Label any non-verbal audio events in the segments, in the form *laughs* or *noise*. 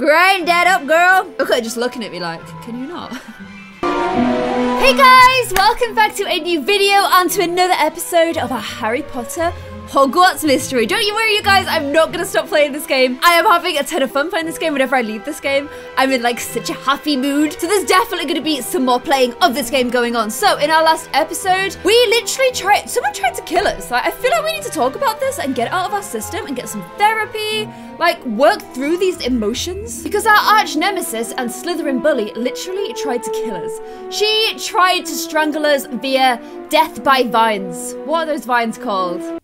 Grind that up, girl. Okay, just looking at me like, can you not? hey guys, welcome back to a new video and to another episode of our Harry Potter Hogwarts Mystery. Don't you worry, you guys, I'm not gonna stop playing this game. I am having a ton of fun playing this game whenever I leave this game. I'm in like such a happy mood. So there's definitely gonna be some more playing of this game going on. So in our last episode, we literally tried, someone tried to kill us. Like, I feel like we need to talk about this and get out of our system and get some therapy, like work through these emotions. Because our arch nemesis and Slytherin bully literally tried to kill us. She tried to strangle us via death by vines. What are those vines called?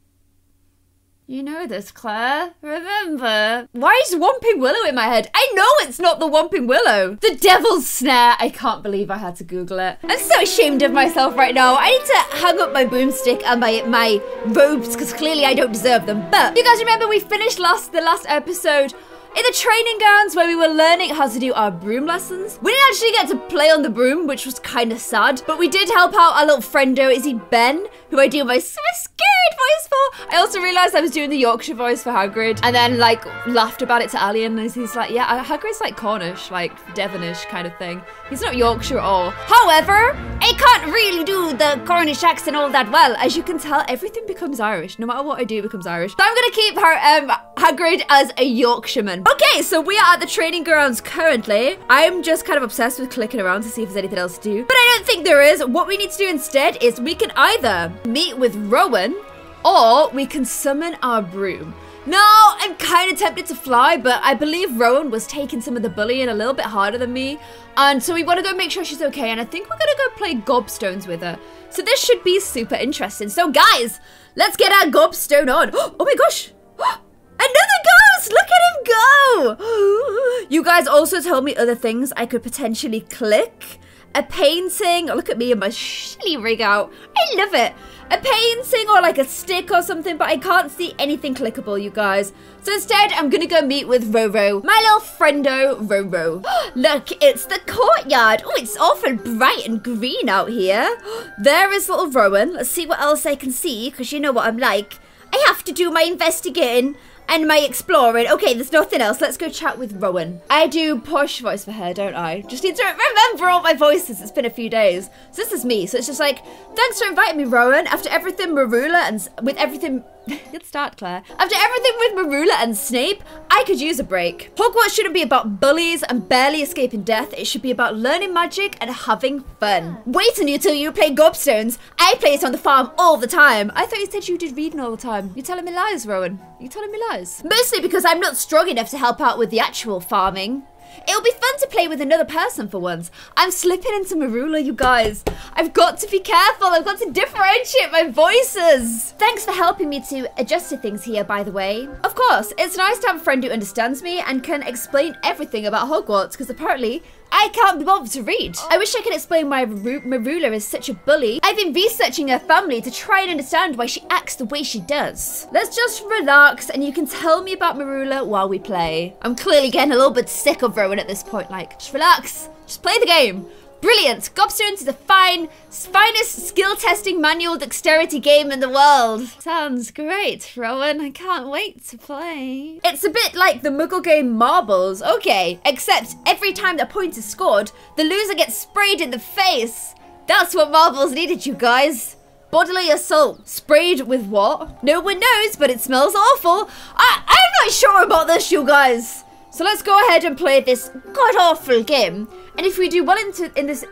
You know this, Claire. Remember. Why is Whomping Willow in my head? I know it's not the Whomping Willow. The Devil's Snare. I can't believe I had to Google it. I'm so ashamed of myself right now. I need to hang up my boomstick and my, my robes because clearly I don't deserve them. But you guys remember we finished last the last episode in the training grounds where we were learning how to do our broom lessons. We didn't actually get to play on the broom, which was kind of sad, but we did help out our little friendo, is he Ben, who I do my scared voice for. I also realized I was doing the Yorkshire voice for Hagrid and then like laughed about it to Ali and he's like, yeah, Hagrid's like Cornish, like Devonish kind of thing. He's not Yorkshire at all. However, I can't really do the Cornish accent all that well. As you can tell, everything becomes Irish. No matter what I do, becomes Irish. So I'm gonna keep her, um, Hagrid as a Yorkshireman. Okay, so we are at the training grounds currently. I'm just kind of obsessed with clicking around to see if there's anything else to do. But I don't think there is. What we need to do instead is we can either meet with Rowan or we can summon our broom. No, I'm kind of tempted to fly, but I believe Rowan was taking some of the bullying a little bit harder than me. And so we want to go make sure she's okay. And I think we're going to go play gobstones with her. So this should be super interesting. So guys, let's get our gobstone on. *gasps* Oh my gosh. *gasps* Another ghost! Look at him go! *gasps* You guys also told me other things I could potentially click. A painting. Look at me in my shilly rig out. I love it. A painting or like a stick or something, but I can't see anything clickable, you guys. So instead, I'm gonna go meet with Roro. My little friendo, Roro. *gasps* Look, it's the courtyard. Oh, it's awful bright and green out here. *gasps* There is little Rowan. Let's see what else I can see, because you know what I'm like. I have to do my investigating and my exploring. Okay, there's nothing else. Let's go chat with Rowan. I do posh voice for her, don't I? Just need to remember all my voices. It's been a few days. So this is me. So it's just like, thanks for inviting me, Rowan. After everything Merula and with everything Good start, Claire. After everything with Merula and Snape, I could use a break. Hogwarts shouldn't be about bullies and barely escaping death. It should be about learning magic and having fun. Wait until you play gobstones. I play it on the farm all the time. I thought you said you did reading all the time. You're telling me lies, Rowan. You're telling me lies. Mostly because I'm not strong enough to help out with the actual farming. It'll be fun to play with another person for once. I'm slipping into Merula, you guys. I've got to be careful. I've got to differentiate my voices. Thanks for helping me to adjust to things here, by the way. Of course, it's nice to have a friend who understands me and can explain everything about Hogwarts, because apparently I can't be bothered to read. I wish I could explain why Merula is such a bully. I've been researching her family to try and understand why she acts the way she does. Let's just relax and you can tell me about Merula while we play. I'm clearly getting a little bit sick of Rowan at this point. Like, just relax. Just play the game. Brilliant! Gobstones is the fine, finest skill testing manual dexterity game in the world. Sounds great, Rowan. I can't wait to play. It's a bit like the Muggle game Marbles. Okay, except every time a point is scored, the loser gets sprayed in the face. That's what Marbles needed, you guys. Bodily assault. Sprayed with what? No one knows, but it smells awful. I I'm not sure about this, you guys. So let's go ahead and play this god-awful game. And if we do well into, in this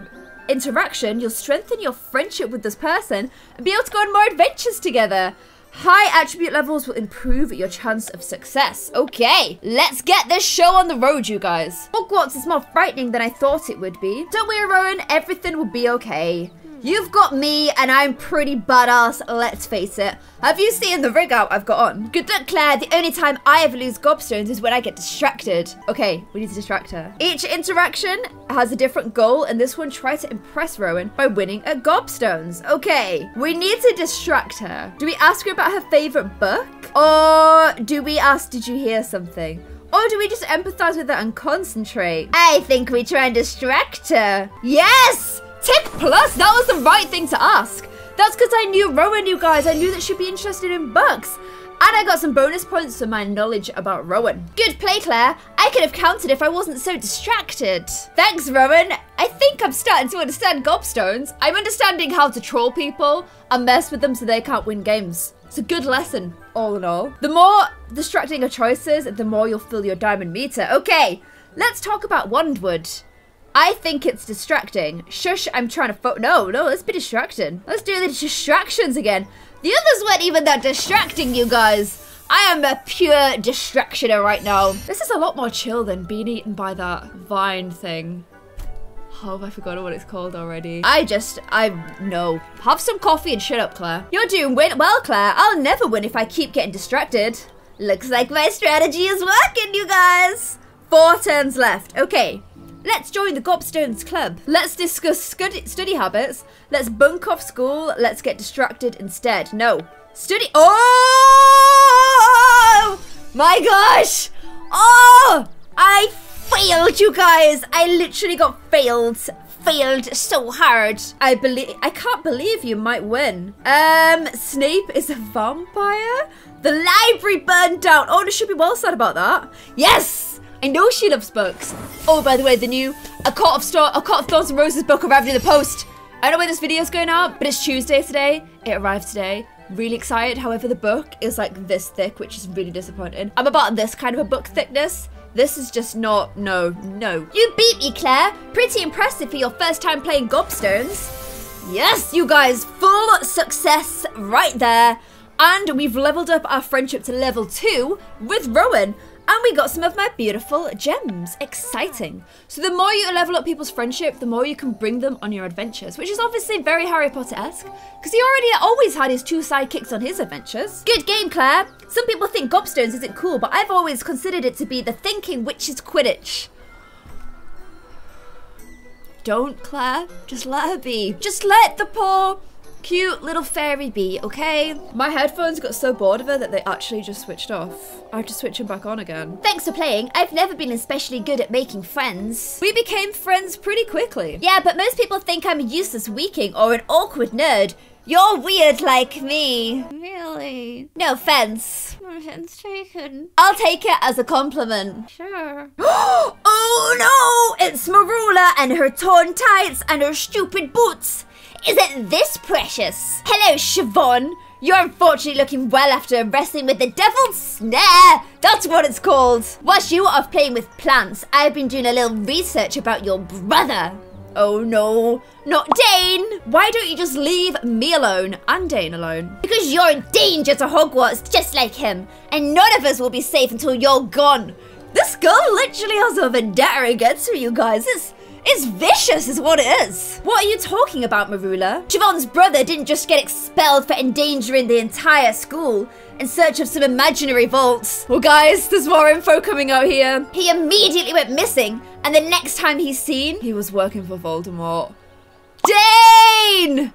interaction, you'll strengthen your friendship with this person and be able to go on more adventures together. High attribute levels will improve your chance of success. Okay, let's get this show on the road, you guys. Hogwarts is more frightening than I thought it would be. Don't worry, Rowan, everything will be okay. You've got me, and I'm pretty badass, let's face it. Have you seen the rig out I've got on? Good luck, Claire. The only time I ever lose gobstones is when I get distracted. Okay, we need to distract her. Each interaction has a different goal, and this one tries to impress Rowan by winning at gobstones. Okay, we need to distract her. Do we ask her about her favorite book? Or do we ask, did you hear something? Or do we just empathize with her and concentrate? I think we try and distract her. Yes! Tip plus, that was the right thing to ask. That's because I knew Rowan, you guys. I knew that she'd be interested in books. And I got some bonus points for my knowledge about Rowan. Good play, Claire. I could have counted if I wasn't so distracted. Thanks, Rowan. I think I'm starting to understand gobstones. I'm understanding how to troll people and mess with them so they can't win games. It's a good lesson, all in all. The more distracting your choices, the more you'll fill your diamond meter. Okay, let's talk about Wandwood. I think it's distracting. Shush, I'm trying to fo- No, no, let's be distracting. Let's do the distractions again. The others weren't even that distracting, you guys. I am a pure distractioner right now. This is a lot more chill than being eaten by that vine thing. Oh, I forgot what it's called already. I just, I, no. Have some coffee and shut up, Claire. You're doing well, Claire. I'll never win if I keep getting distracted. Looks like my strategy is working, you guys. Four turns left. Okay, Let's join the Gobstones Club. Let's discuss study, study habits. Let's bunk off school. Let's get distracted instead. No. Study. Oh! My gosh! Oh! I failed, you guys. I literally got failed. Failed so hard. I believe. I can't believe you might win. Um, Snape is a vampire? The library burned down. Oh, I should be well sad about that. Yes! I know she loves books. Oh, by the way, the new A Court of, Star A Court of Thorns and Roses book arrived in the post. I don't know when this video is going out, but it's Tuesday today. It arrived today. Really excited. However, the book is like this thick, which is really disappointing. I'm about this kind of a book thickness. This is just not, no, no. You beat me, Claire. Pretty impressive for your first time playing Gobstones. Yes, you guys, full success right there. And we've leveled up our friendship to level two with Rowan. And we got some of my beautiful gems. Exciting. So the more you level up people's friendship, the more you can bring them on your adventures, which is obviously very Harry Potter-esque, because he already always had his two sidekicks on his adventures. Good game, Claire. Some people think Gobstones isn't cool, but I've always considered it to be the thinking witch's Quidditch. Don't, Claire. Just let her be. Just let the poor cute little fairy bee, okay? My headphones got so bored of her that they actually just switched off. I have to switch them back on again. Thanks for playing. I've never been especially good at making friends. We became friends pretty quickly. Yeah, but most people think I'm a useless weakling or an awkward nerd. You're weird like me. Really? No offense. No offense taken. I'll take it as a compliment. Sure. *gasps* oh no! It's Merula and her torn tights and her stupid boots. Is it this precious? Hello, Siobhan. You're unfortunately looking well after wrestling with the devil's snare. That's what it's called. Whilst you were off playing with plants, I've been doing a little research about your brother. Oh no, not Dane! Why don't you just leave me alone and Dane alone? Because you're in danger to Hogwarts just like him, and none of us will be safe until you're gone. This girl literally has a vendetta against me, you guys. It's it's vicious is what it is. What are you talking about, Merula? Siobhan's brother didn't just get expelled for endangering the entire school in search of some imaginary vaults. Well, guys, there's more info coming out here. He immediately went missing, and the next time he's seen, he was working for Voldemort. Dane!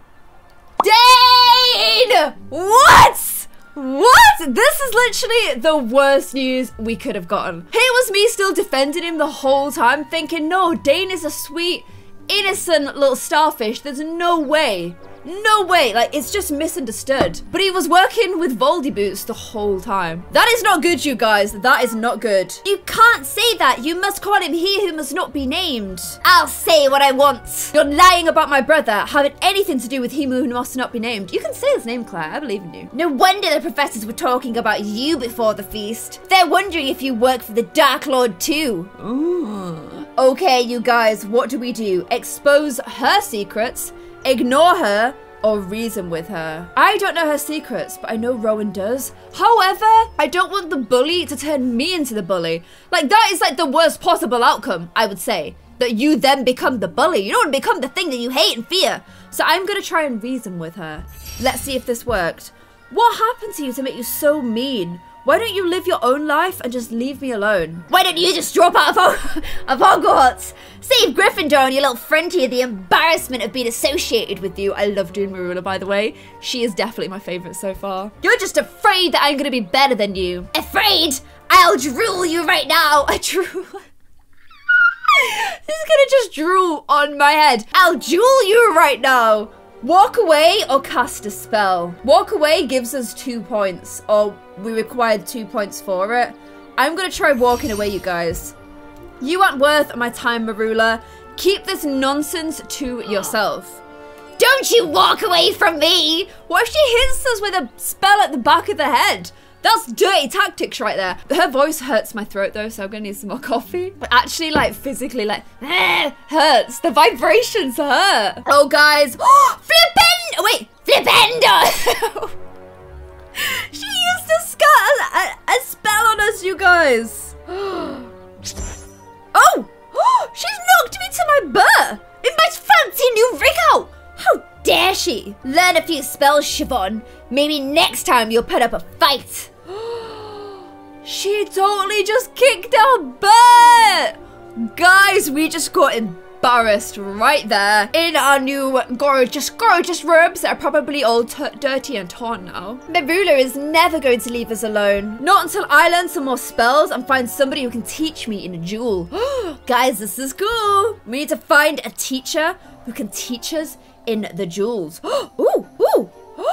Dane! What? What? This is literally the worst news we could have gotten. Here was me still defending him the whole time, thinking, no, Dane is a sweet, innocent little starfish. There's no way no way, like it's just misunderstood. But he was working with Voldy boots the whole time. That is not good, you guys. That is not good. You can't say that. You must call him he who must not be named. I'll say what I want. You're lying about my brother having anything to do with him who must not be named. You can say his name, Claire. I believe in you. No wonder the professors were talking about you before the feast. They're wondering if you work for the Dark Lord too. Ooh. Okay, you guys, what do we do? Expose her secrets ignore her, or reason with her. I don't know her secrets, but I know Rowan does. However, I don't want the bully to turn me into the bully. Like, that is like the worst possible outcome, I would say. That you then become the bully. You don't become the thing that you hate and fear. So I'm gonna try and reason with her. Let's see if this worked. What happened to you to make you so mean? Why don't you live your own life and just leave me alone? Why don't you just drop out of, of Hogwarts? Save Gryffindor and your little friend here the embarrassment of being associated with you. I love June Merula, by the way. She is definitely my favourite so far. You're just afraid that I'm going to be better than you. Afraid? I'll drool you right now. *laughs* I drool. This is gonna just drool on my head. I'll jewel you right now. Walk away or cast a spell. Walk away gives us two points, or we required two points for it. I'm gonna try walking away, you guys. You aren't worth my time, Merula. Keep this nonsense to yourself. Don't you walk away from me! What if she hits us with a spell at the back of the head? That's dirty tactics right there. Her voice hurts my throat though, so I'm gonna need some more coffee. But actually, like physically, like eh, hurts. The vibrations hurt. Oh, guys, *gasps* flipendo! Wait, flipendo! *laughs* she used a, scat a, a spell on us, you guys. *gasps* oh, *gasps* she's knocked me to my butt in my fancy new rig out. How dare she? Learn a few spells, Siobhan. Maybe next time you'll put up a fight. *gasps* she totally just kicked our butt! Guys, we just got embarrassed right there in our new gorgeous, gorgeous robes that are probably all dirty and torn now. Merula is never going to leave us alone. Not until I learn some more spells and find somebody who can teach me in a duel. *gasps* Guys, this is cool. We need to find a teacher who can teach us in the jewels. *gasps* ooh, ooh. *gasps*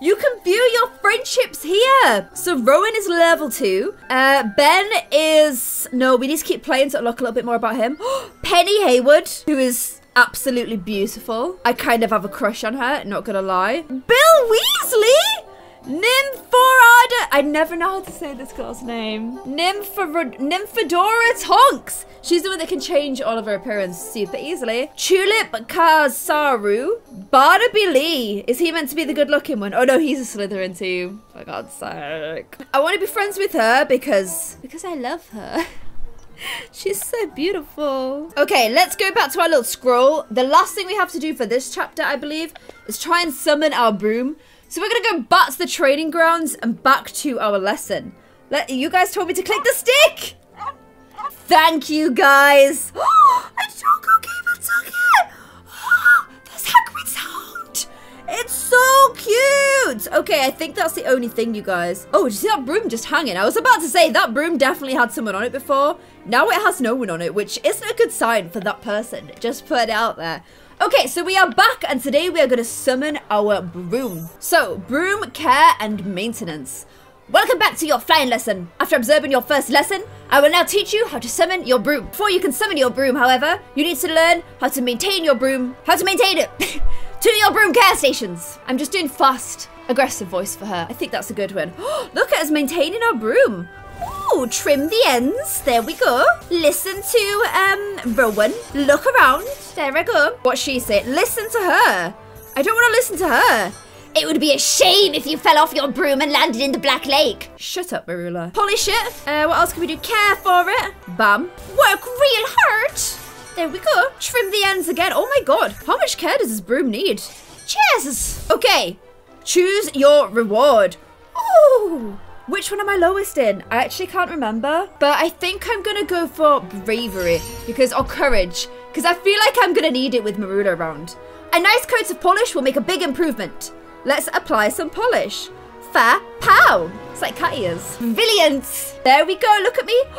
You can view your friendships here. So Rowan is level two. Uh, Ben is... No, we need to keep playing to look a little bit more about him. *gasps* Penny Haywood, who is absolutely beautiful. I kind of have a crush on her, not gonna lie. Bill Weasley? Nymphorada. I never know how to say this girl's name. Nymphor Nymphadora Tonks. She's the one that can change all of her appearance super easily. Tulip Karasu. Barnaby Lee. Is he meant to be the good looking one? Oh no, he's a Slytherin too. For God's sake. I want to be friends with her because, because I love her. *laughs* She's so beautiful. Okay, let's go back to our little scroll. The last thing we have to do for this chapter, I believe, is try and summon our broom. So we're gonna go back to the training grounds and back to our lesson. Let you guys told me to click the stick. Thank you guys. *gasps* Oh, a choco came and took it. Hagrid's hound. It's so cute. Okay, I think that's the only thing, you guys. Oh, did you see that broom just hanging? I was about to say that broom definitely had someone on it before. Now it has no one on it, which isn't a good sign for that person. Just put it out there. Okay, so we are back and today we are going to summon our broom. So, broom care and maintenance. Welcome back to your flying lesson. After observing your first lesson, I will now teach you how to summon your broom. Before you can summon your broom, however, you need to learn how to maintain your broom, how to maintain it *laughs* to your broom care stations. I'm just doing fast, aggressive voice for her. I think that's a good one. *gasps* Look at us maintaining our broom. Ooh, trim the ends. There we go. Listen to um Rowan. Look around. There I go. What she said. Listen to her. I don't want to listen to her. It would be a shame if you fell off your broom and landed in the Black Lake. Shut up, Merula. Polish it. Uh, what else can we do? Care for it. Bam. Work real hard. There we go. Trim the ends again. Oh my god. How much care does this broom need? Jesus. Okay. Choose your reward. Ooh. Which one am I lowest in? I actually can't remember, but I think I'm gonna go for bravery because or courage because I feel like I'm gonna need it with Merula around. A nice coat of polish will make a big improvement. Let's apply some polish. Fair pow. It's like cat ears. There we go. Look at me. *gasps*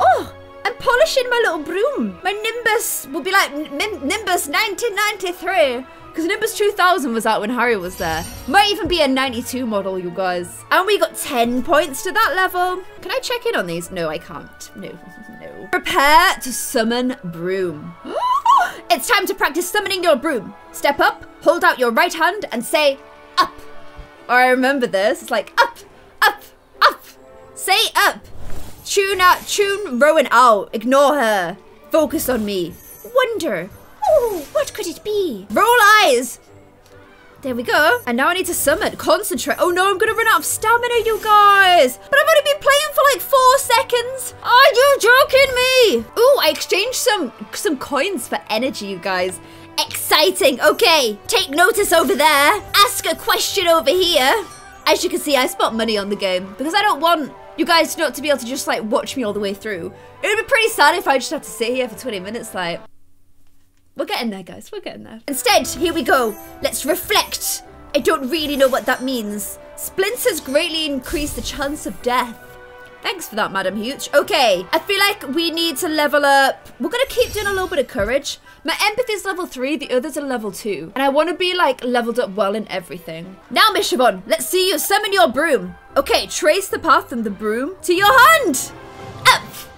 Oh, I'm polishing my little broom. My Nimbus will be like Nimbus 1993. Because Nimbus 2000 was out when Harry was there. Might even be a 92 model, you guys. And we got 10 points to that level. Can I check in on these? No, I can't. No, *laughs* no. Prepare to summon broom. *gasps* it's time to practice summoning your broom. Step up, hold out your right hand, and say, up. I remember this. It's like, up, up, up. Say up. Tune out, tune Rowan out. Ignore her. Focus on me. Wonder, Oh, what could it be? Roll eyes! There we go. And now I need to summon. Concentrate. Oh no, I'm gonna run out of stamina, you guys. But I've only been playing for like four seconds. Are you joking me? Ooh, I exchanged some some coins for energy, you guys. Exciting. Okay, take notice over there. Ask a question over here. As you can see, I spot money on the game because I don't want you guys not to be able to just like watch me all the way through. It would be pretty sad if I just had to sit here for 20 minutes like. We're getting there, guys. We're getting there. Instead, here we go. Let's reflect. I don't really know what that means. Splinters greatly increase the chance of death. Thanks for that, Madam Hooch. Okay, I feel like we need to level up. We're gonna keep doing a little bit of courage. My empathy is level three, the others are level two. And I wanna be like leveled up well in everything. Now, Siobhan, let's see you summon your broom. Okay, trace the path from the broom to your hand.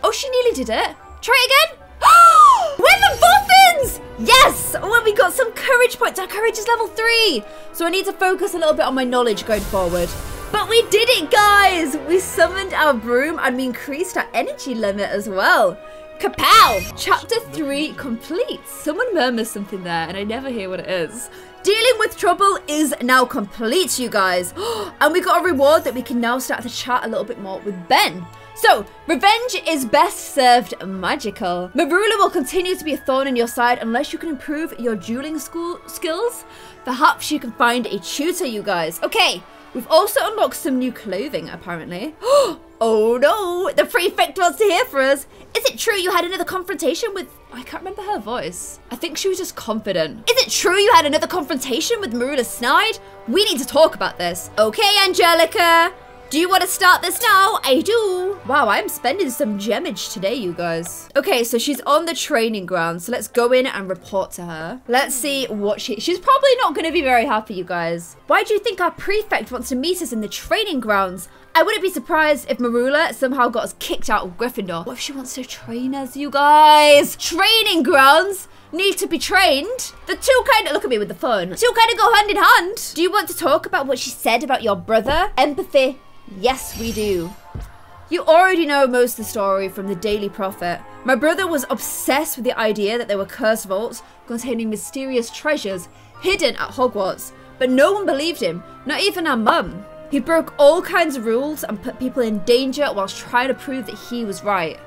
Oh, she nearly did it. Try again. *gasps* We're the Boffins! Yes! Oh, we got some courage points. Our courage is level three. So I need to focus a little bit on my knowledge going forward. But we did it, guys! We summoned our broom and we increased our energy limit as well. Kapow! Chapter 3 complete. Someone murmurs something there and I never hear what it is. Dealing with trouble is now complete, you guys. *gasps* and we got a reward that we can now start to chat a little bit more with Ben. So, revenge is best served magical. Merula will continue to be a thorn in your side unless you can improve your dueling school skills. Perhaps you can find a tutor, you guys. Okay, we've also unlocked some new clothing, apparently. *gasps* oh no, the prefect wants to hear from us. Is it true you had another confrontation with... I can't remember her voice. I think she was just confident. Is it true you had another confrontation with Merula Snyde? We need to talk about this. Okay, Angelica. Do you want to start this now? I do. Wow, I'm spending some gemage today, you guys. Okay, so she's on the training ground. So let's go in and report to her. Let's see what she... She's probably not going to be very happy, you guys. Why do you think our prefect wants to meet us in the training grounds? I wouldn't be surprised if Merula somehow got us kicked out of Gryffindor. What if she wants to train us, you guys? Training grounds? need to be trained. The two kind of, look at me with the phone. Two kind of go hand in hand. Do you want to talk about what she said about your brother? Empathy Yes, we do. You already know most of the story from the Daily Prophet. My brother was obsessed with the idea that there were cursed vaults containing mysterious treasures hidden at Hogwarts, but no one believed him, not even our mum. He broke all kinds of rules and put people in danger whilst trying to prove that he was right.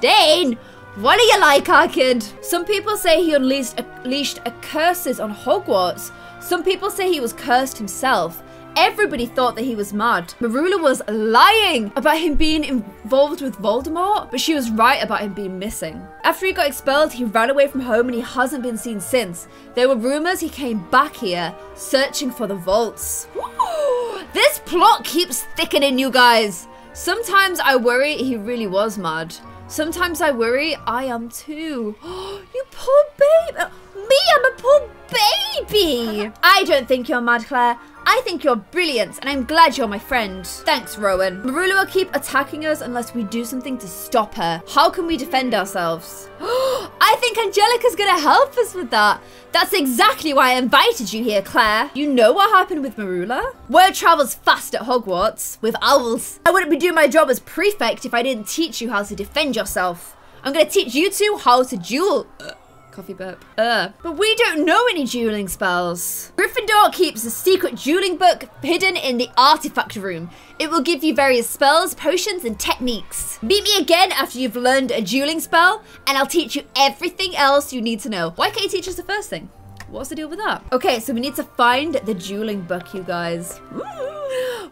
Dane, what do you like, our kid? Some people say he unleashed, unleashed a curses on Hogwarts. Some people say he was cursed himself. Everybody thought that he was mad. Merula was lying about him being involved with Voldemort, but she was right about him being missing. After he got expelled, he ran away from home and he hasn't been seen since. There were rumours he came back here, searching for the vaults. *gasps* this plot keeps thickening, you guys. Sometimes I worry he really was mad. Sometimes I worry I am too. *gasps* you poor baby. Me, I'm a poor baby. *laughs* I don't think you're mad, Claire. I think you're brilliant, and I'm glad you're my friend. Thanks, Rowan. Merula will keep attacking us unless we do something to stop her. How can we defend ourselves? *gasps* I think Angelica's gonna help us with that. That's exactly why I invited you here, Claire. You know what happened with Merula? Word travels fast at Hogwarts, with owls. I wouldn't be doing my job as prefect if I didn't teach you how to defend yourself. I'm gonna teach you two how to duel. Coffee burp. Uh, but we don't know any dueling spells. Gryffindor keeps a secret dueling book hidden in the artifact room. It will give you various spells, potions, and techniques. Meet me again after you've learned a dueling spell, and I'll teach you everything else you need to know. Why can't you teach us the first thing? What's the deal with that? Okay, so we need to find the dueling book, you guys. *gasps*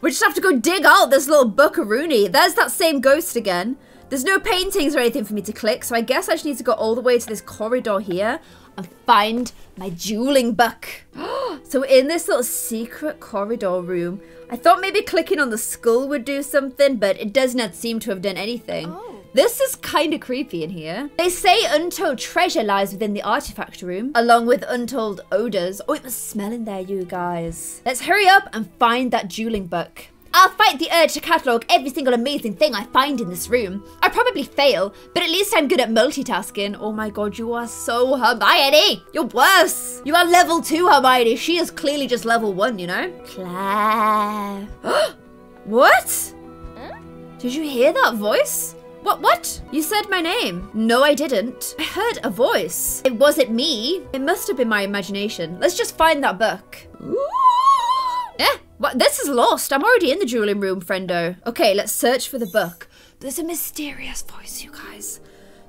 We just have to go dig out this little of There's that same ghost again. There's no paintings or anything for me to click, so I guess I just need to go all the way to this corridor here and find my dueling book. *gasps* so in this little secret corridor room, I thought maybe clicking on the skull would do something, but it does not seem to have done anything. Oh. This is kind of creepy in here. They say untold treasure lies within the artifact room, along with untold odors. Oh, it was smelling there, you guys. Let's hurry up and find that dueling book. I'll fight the urge to catalogue every single amazing thing I find in this room. I probably fail, but at least I'm good at multitasking. Oh my god, you are so Hermione! You're worse! You are level 2 Hermione. She is clearly just level 1, you know? Claire. *gasps* what? Hmm? Did you hear that voice? What, what? You said my name. No, I didn't. I heard a voice. It wasn't me. It must have been my imagination. Let's just find that book. Yeah, This is lost. I'm already in the dueling room, friendo. Okay, let's search for the book. There's a mysterious voice, you guys.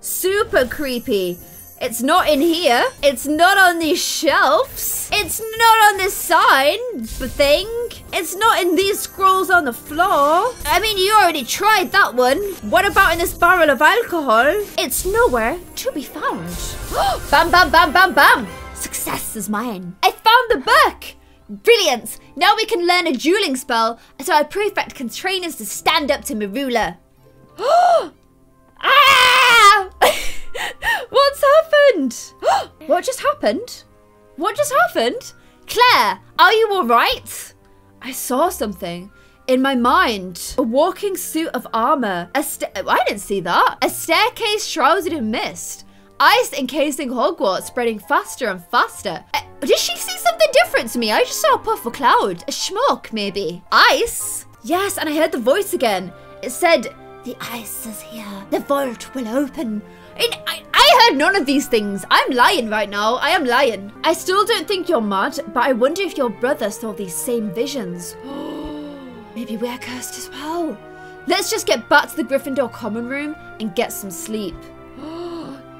Super creepy. It's not in here. It's not on these shelves. It's not on this sign thing. It's not in these scrolls on the floor. I mean, you already tried that one. What about in this barrel of alcohol? It's nowhere to be found. *gasps* bam, bam, bam, bam, bam. Success is mine. I found the book. Brilliant! Now we can learn a dueling spell so our prefect can train us to stand up to Merula. *gasps* ah! *laughs* What's happened? *gasps* what just happened? What just happened? Claire, are you alright? I saw something. In my mind, a walking suit of armor. A I didn't see that. A staircase shrouded in mist. Ice encasing Hogwarts, spreading faster and faster. Uh, did she something different to me? I just saw a puff of cloud. A smoke, maybe. Ice? Yes, and I heard the voice again. It said, the ice is here. The vault will open. I, I heard none of these things. I'm lying right now. I am lying. I still don't think you're mad, but I wonder if your brother saw these same visions. *gasps* Maybe we're cursed as well. Let's just get back to the Gryffindor common room and get some sleep.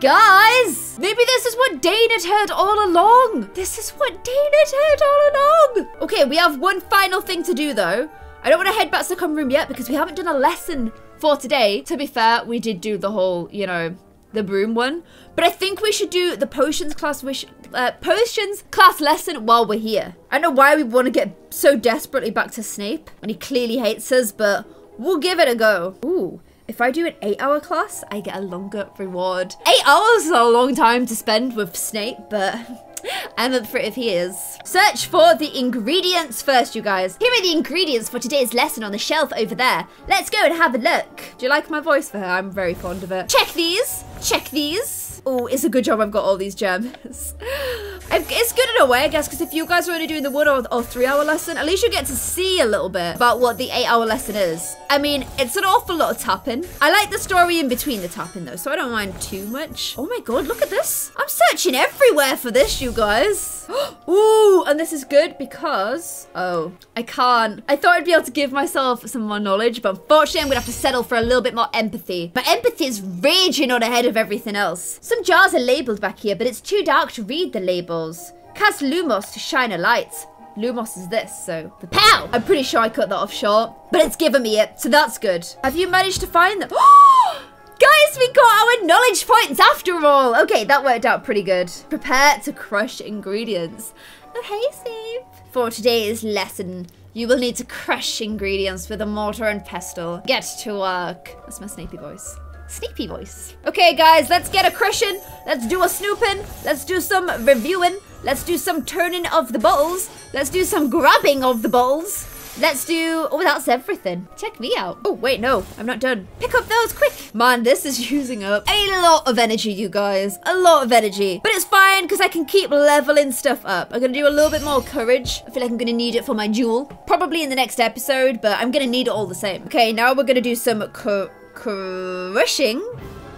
Guys, maybe this is what Dane had heard all along. This is what Dane had heard all along. Okay, we have one final thing to do though. I don't want to head back to the common room yet because we haven't done a lesson for today. To be fair, we did do the whole, you know, the broom one. But I think we should do the potions class wish uh, potions class lesson while we're here. I don't know why we want to get so desperately back to Snape when he clearly hates us, but we'll give it a go. Ooh. If I do an eight hour class, I get a longer reward. Eight hours is a long time to spend with Snape, but *laughs* I'm up for it if he is. Search for the ingredients first, you guys. Here are the ingredients for today's lesson on the shelf over there. Let's go and have a look. Do you like my voice for her? I'm very fond of it. Check these. Check these. Oh, it's a good job I've got all these gems. *sighs* it's good in a way, I guess, because if you guys are only doing the one or, or three hour lesson, at least you get to see a little bit about what the eight hour lesson is. I mean, it's an awful lot of tapping. I like the story in between the tapping though, so I don't mind too much. Oh my god, look at this. I'm searching everywhere for this, you guys. *gasps* Ooh, and this is good because, oh, I can't. I thought I'd be able to give myself some more knowledge, but unfortunately I'm gonna have to settle for a little bit more empathy. My empathy is raging on ahead of everything else. So some jars are labelled back here, but it's too dark to read the labels. Cast Lumos to shine a light. Lumos is this, so the pow! I'm pretty sure I cut that off short, but it's given me it, so that's good. Have you managed to find them? *gasps* Guys, we got our knowledge points after all. Okay, that worked out pretty good. Prepare to crush ingredients. Oh, hey, Steve. For today's lesson, you will need to crush ingredients with a mortar and pestle. Get to work. That's my Snapey voice. Sleepy voice. Okay, guys, let's get a crushing. Let's do a snooping. Let's do some reviewing. Let's do some turning of the bottles. Let's do some grabbing of the bottles. Let's do... Oh, that's everything. Check me out. Oh, wait, no. I'm not done. Pick up those quick. Man, this is *laughs* using up a lot of energy, you guys. A lot of energy. But it's fine, because I can keep leveling stuff up. I'm going to do a little bit more courage. I feel like I'm going to need it for my duel. Probably in the next episode, but I'm going to need it all the same. Okay, now we're going to do some co crushing.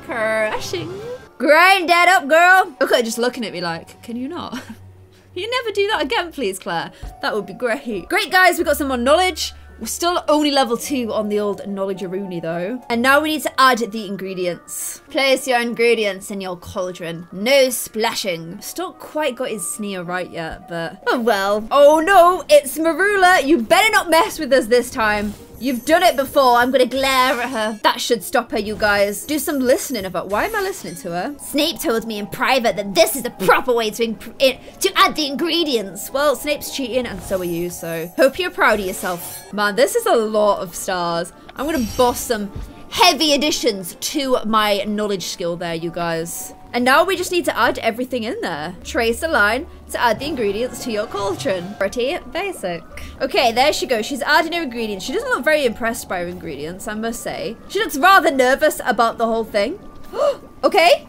Crushing. Grind that up, girl. Okay, just looking at me like, can you not? *laughs* you never do that again, please, Claire. That would be great. Great, guys. We got some more knowledge. We're still only level 2 on the old knowledge Rooney though. And now we need to add the ingredients. Place your ingredients in your cauldron. No splashing. Still quite got his sneer right yet, but... Oh well. Oh no, it's Merula. You better not mess with us this time. You've done it before. I'm gonna glare at her. That should stop her, you guys. Do some listening about why am I listening to her? Snape told me in private that this is the proper way to eh, to add the ingredients. Well, Snape's cheating and so are you, so hope you're proud of yourself. Man, this is a lot of stars. I'm gonna boss some heavy additions to my knowledge skill there, you guys. And now we just need to add everything in there. Trace a line to add the ingredients to your cauldron. Pretty basic. Okay, there she goes. She's adding her ingredients. She doesn't look very impressed by her ingredients, I must say. She looks rather nervous about the whole thing. *gasps* okay.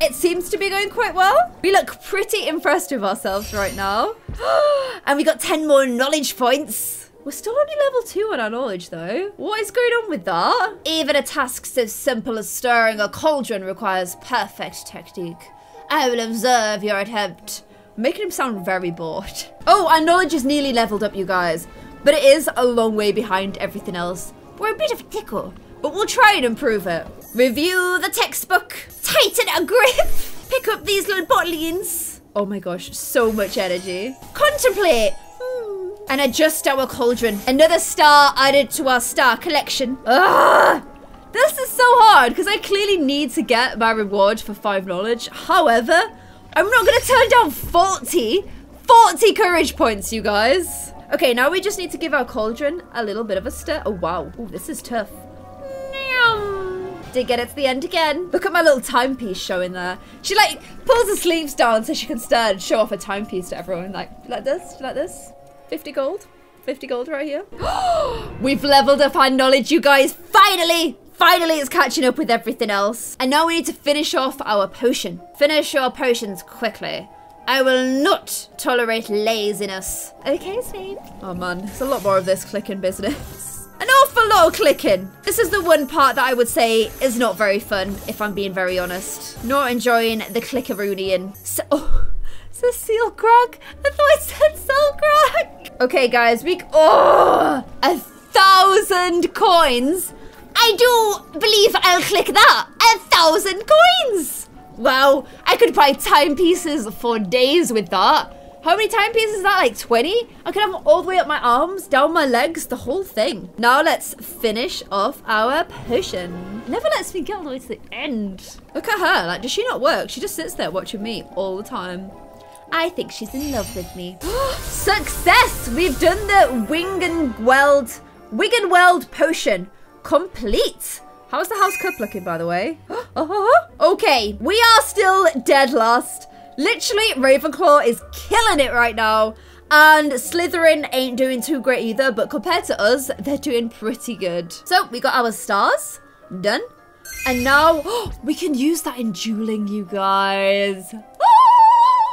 It seems to be going quite well. We look pretty impressed with ourselves right now. *gasps* and we got 10 more knowledge points. We're still only level 2 on our knowledge, though. What is going on with that? Even a task so simple as stirring a cauldron requires perfect technique. I will observe your attempt. Making him sound very bored. Oh, our knowledge is nearly leveled up, you guys. But it is a long way behind everything else. We're a bit of a tickle, but we'll try and improve it. Review the textbook. Tighten a grip. Pick up these little bottlings. Oh my gosh, so much energy. Contemplate and adjust our cauldron. Another star added to our star collection. Ugh! This is so hard because I clearly need to get my reward for five knowledge. However, I'm not going to turn down 40, 40 courage points, you guys. Okay, now we just need to give our cauldron a little bit of a stir. Oh, wow. This is tough. Did get it to the end again. Look at my little timepiece showing there. She like pulls her sleeves down so she can stir and show off a timepiece to everyone. Like, like this, like this. 50 gold. 50 gold right here. *gasps* We've leveled up our knowledge, you guys. Finally! Finally, it's catching up with everything else. And now we need to finish off our potion. Finish your potions quickly. I will not tolerate laziness. Okay, Snape. Oh man, it's a lot more of this clicking business. An awful lot of clicking. This is the one part that I would say is not very fun, if I'm being very honest. Not enjoying the clickeroonian. So, oh, it's a seal grog. I thought it said seal grog. Okay, guys, we, oh, a thousand coins. I do believe I'll click that. A thousand coins. Wow, I could buy timepieces for days with that. How many timepieces is that? Like 20? I could have them all the way up my arms, down my legs, the whole thing. Now let's finish off our potion. Never lets me get all the way to the end. Look at her. Like, does she not work? She just sits there watching me all the time. I think she's in love with me. *gasps* Success! We've done the Wiggenweld, Wing and Weld potion complete. How's the house cup looking, by the way? *gasps* Uh-huh. okay, we are still dead last. Literally, Ravenclaw is killing it right now. And Slytherin ain't doing too great either, but compared to us, they're doing pretty good. So, we got our stars. Done. And now, *gasps* we can use that in dueling, you guys. Oh,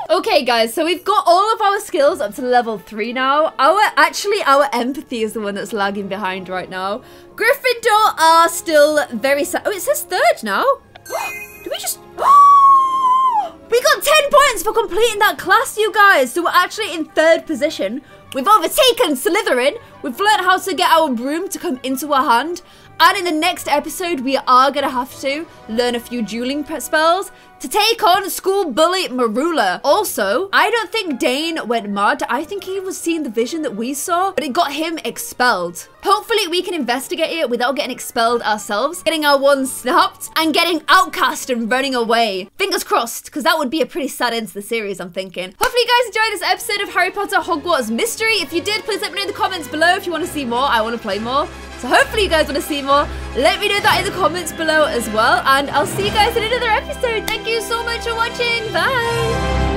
Okay, guys, so we've got all of our skills up to level 3 now. Our Actually, our empathy is the one that's lagging behind right now. Gryffindor are still very sad. Oh, it says third now. *gasps* Did we just... *gasps* we got 10 points for completing that class, you guys. So we're actually in third position. We've overtaken Slytherin. We've learned how to get our broom to come into our hand. And in the next episode, we are going to have to learn a few dueling spells to take on school bully Merula. Also, I don't think Dane went mad. I think he was seeing the vision that we saw, but it got him expelled. Hopefully, we can investigate it without getting expelled ourselves, getting our one snapped, and getting outcast and running away. Fingers crossed, because that would be a pretty sad end to the series, I'm thinking. Hopefully, you guys enjoyed this episode of Harry Potter Hogwarts Mystery. If you did, please let me know in the comments below if you want to see more. I want to play more. So hopefully you guys want to see more. Let me know that in the comments below as well. And I'll see you guys in another episode. Thank you so much for watching. Bye.